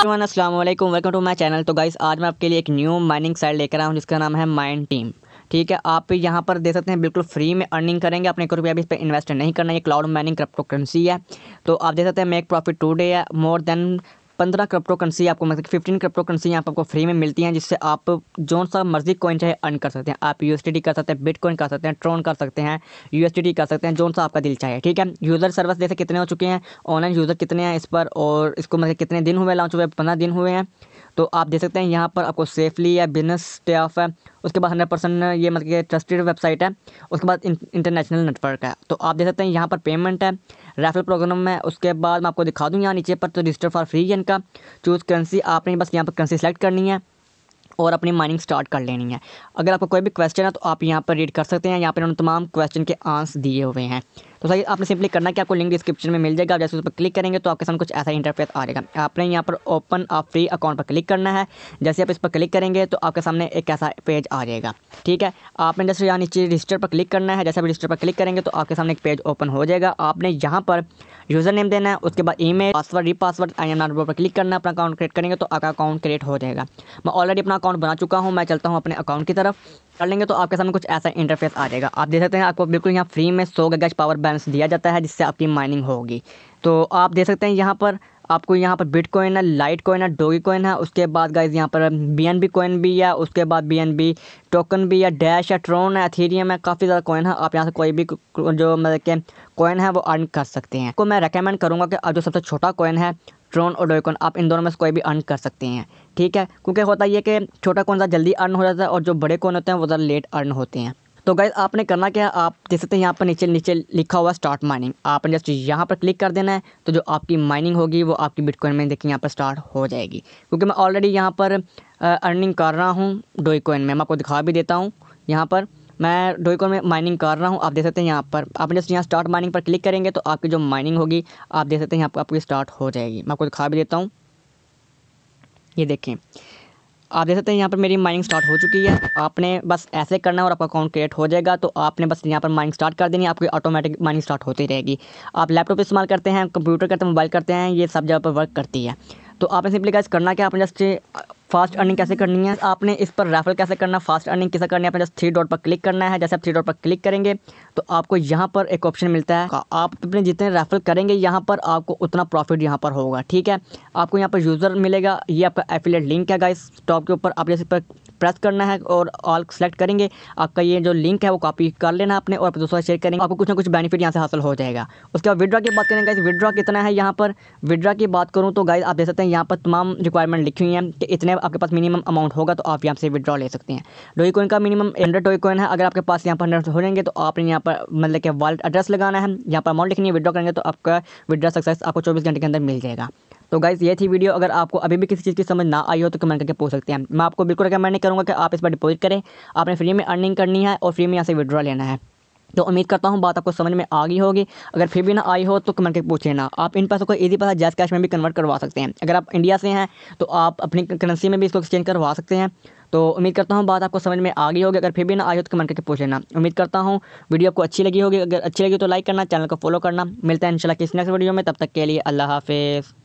अस्सलाम वालेकुम welcome to my channel तो गाइस आज मैं आपके लिए एक न्यू माइनिंग साइट लेकर आया हूँ, जिसका नाम है माइन टीम ठीक है, आप यहाँ पर देख सकते हैं, बिल्कुल फ्री में अर्निंग करेंगे। अपने एक रुपया भी इस पर इन्वेस्ट नहीं करना, ये क्लाउड माइनिंग क्रिप्टो करेंसी है। तो आप देख सकते हैं मेक प्रॉफिट टू डे है मोर देन पंद्रह क्रिप्टो करेंसी आपको मतलब फिफ्टीन क्रिप्टो करेंसी यहाँ पर आपको फ्री में मिलती हैं, जिससे आप जो सा मर्ज़ी कॉइन चाहे अर्न कर सकते हैं। आप यू कर सकते हैं बिटकॉइन कर सकते हैं ट्रोन कर सकते हैं यू कर सकते हैं, जो सा आपका दिल चाहे, ठीक है? यूज़र सर्विस जैसे कितने हो चुके हैं ऑनलाइन यूज़र कितने हैं इस पर, और इसको मतलब कितने दिन हुए लॉन्च हुए, पंद्रह दिन हुए हैं तो आप देख सकते हैं यहाँ पर आपको सेफली या बिज़नेस स्टे ऑफ़ है, उसके बाद हंड्रेड परसेंट ये मतलब कि ट्रस्टेड वेबसाइट है, उसके बाद इंटरनेशनल नेटवर्क है तो आप देख सकते हैं यहाँ पर पेमेंट है रेफरल प्रोग्राम में, उसके बाद मैं आपको दिखा दूँ यहाँ नीचे पर तो रजिस्टर फॉर फ्री है इनका चूज़ करेंसी आपने बस यहाँ पर करेंसी सेलेक्ट करनी है और अपनी माइनिंग स्टार्ट कर लेनी है। अगर आपको कोई भी क्वेश्चन है तो आप यहाँ पर रीड कर सकते हैं, यहाँ पर उन्होंने तमाम क्वेश्चन के आंसर दिए हुए हैं। तो सही आपने सिंपली करना कि आपको लिंक डिस्क्रिप्शन में मिल जाएगा जैसे उस पर क्लिक करेंगे तो आपके सामने कुछ ऐसा इंटरफेस आ जाएगा। आपने यहाँ पर ओपन आप फ्री अकाउंट पर क्लिक करना है। जैसे आप इस पर क्लिक करेंगे तो आपके सामने एक ऐसा पेज आ जाएगा, ठीक है? आपने जैसे यहाँ नीचे रजिस्टर पर क्लिक करना है, जैसे आप रजिस्टर पर क्लिक करेंगे तो आपके सामने एक पेज ओपन हो जाएगा। आपने यहाँ पर यूज़र नेम देना है, उसके बाद email password re password I am पर क्लिक करना अपना अकाउंट क्रिएट करेंगे तो आपका अकाउंट क्रिएट हो जाएगा। मैं ऑलरेडी अपना अकाउंट बना चुका हूँ, मैं चलता हूँ अपने अकाउंट की तरफ़। कर लेंगे तो आपके सामने कुछ ऐसा इंटरफेस आ जाएगा। आप देख सकते हैं, आपको बिल्कुल यहाँ फ्री में सौ गज पावर बैलेंस दिया जाता है, जिससे आपकी माइनिंग होगी। तो आप देख सकते हैं यहाँ पर आपको यहाँ पर बिट कोइन है लाइट कोइन है डोगी कोइन है, उसके बाद गाइज़ यहाँ पर बी एन बी कोइन भी है, उसके बाद बी एन बी टोकन भी है डैश है ट्रोन है एथीरियम है, काफ़ी ज़्यादा कोइन है, आप यहाँ से कोई भी जो मतलब के कोइन है, वो अर्न कर सकते हैं। तो मैं रेकमेंड करूँगा कि अब जो सबसे छोटा कोइन है ट्रोन और डोईकॉन आप इन दोनों में से कोई भी अर्न कर सकते हैं, ठीक है? क्योंकि होता ये कि छोटा कौन सा जल्दी अर्न हो जाता है और जो बड़े कौन होते हैं, वो ज़्यादा लेट अर्न होते हैं। तो गाइज़ आपने करना क्या है? आप देख सकते हैं यहाँ पर नीचे नीचे लिखा हुआ स्टार्ट माइनिंग आपने जस्ट यहाँ पर क्लिक कर देना है तो जो आपकी माइनिंग होगी, वो आपकी बिटकॉइन में देखिए यहाँ पर स्टार्ट हो जाएगी. क्योंकि मैं ऑलरेडी यहाँ पर अर्निंग कर रहा हूँ डोई कॉइन में. मैं आपको दिखा भी देता हूँ यहाँ पर. मैं डोई डोईकॉइन में माइनिंग कर रहा हूँ, आप देख सकते हैं यहाँ पर. आप जस्ट यहाँ स्टार्ट माइनिंग पर क्लिक करेंगे तो आपकी जो माइनिंग होगी, आप देख सकते हैं यहाँ पर आपकी स्टार्ट हो जाएगी. मैं आपको दिखा भी देता हूँ. ये देखें. आप देख सकते हैं यहाँ पर मेरी माइनिंग स्टार्ट हो चुकी है। आपने बस ऐसे करना है और आपका अकाउंट क्रिएट हो जाएगा तो आपने बस यहाँ पर माइनिंग स्टार्ट कर देनी आपकी ऑटोमेटिक माइनिंग स्टार्ट होती रहेगी। आप लैपटॉप इस्तेमाल करते हैं कंप्यूटर करते हैं मोबाइल करते हैं, ये सब जगह पर वर्क करती है। तो आपने सिंपली गाइस करना क्या? आपने जस्ट फास्ट अर्निंग कैसे करनी है? आपने इस पर रेफर कैसे करना फास्ट अर्निंग कैसे करनी है? आपने जैसे थ्री डॉट पर क्लिक करना है। जैसे आप थ्री डॉट पर क्लिक करेंगे तो आपको यहाँ पर एक ऑप्शन मिलता है। आप अपने जितने रेफर करेंगे, यहाँ पर आपको उतना प्रॉफिट यहाँ पर होगा, ठीक है? आपको यहाँ पर यूज़र मिलेगा। ये आपका एफिलेट लिंक है गाइस टॉप के ऊपर आप जैसे पर प्रेस करना है और ऑल सेलेक्ट करेंगे। आपका ये जो लिंक है, वो कॉपी कर लेना आपने और दूसरा शेयर करेंगे। आपको कुछ ना कुछ बेनिफिट यहाँ से हासिल हो जाएगा। उसके बाद विड्रा की बात करेंगे विड्रा कितना है यहाँ पर? विड्रा की बात करूँ तो गाइज़ आप देख सकते हैं यहाँ पर तमाम रिक्वायरमेंट लिखी हुई हैं कि इतने आपके पास मिनिमम अमाउंट होगा तो आप यहाँ से विड्रॉ ले सकते हैं। डोई कोइन का मिनिमम हंड्रेड डोई कोइन है। अगर आपके पास यहाँ पर हंड्रेड हो जाएँगे तो आपने यहाँ पर मतलब कि वॉलेट एड्रेस लगाना है। यहाँ पर अमाउंट लिखनी है विड्रॉ करेंगे तो आपका विड्रा सक्सेस आपको चौबीस घंटे के अंदर मिल जाएगा। तो गाइज़ ये थी वीडियो अगर आपको अभी भी किसी चीज़ की समझ ना आई हो तो कमेंट करके पूछ सकते हैं। मैं आपको बिल्कुल रिकमेंड नहीं करूँगा कि आप इस पर डिपॉजिट करें। आपने फ्री में अर्निंग करनी है और फ्री में यहाँ से विड्रॉ लेना है। तो उम्मीद करता हूँ बात आपको समझ में आ गई होगी। अगर फिर भी ना आई हो तो कमेंट करके पूछ लेना। आप इन पैसों को ईजी पैसा जैस कैश में भी कन्वर्ट करवा सकते हैं। अगर आप इंडिया से हैं तो आप अपनी करेंसी में भी इसको एक्सचेंज करवा सकते हैं। तो उम्मीद करता हूँ बात आपको समझ में आ गई होगी। अगर फिर भी ना आई हो तो कमेंट करके पूछ लेना। उम्मीद करता हूँ वीडियो आपको अच्छी लगी होगी। अगर अच्छी लगी तो लाइक करना चैनल को फॉलो करना। मिलता है इंशाल्लाह किसी नेक्स्ट वीडियो में। तब तक के लिए अल्लाह हाफिज़।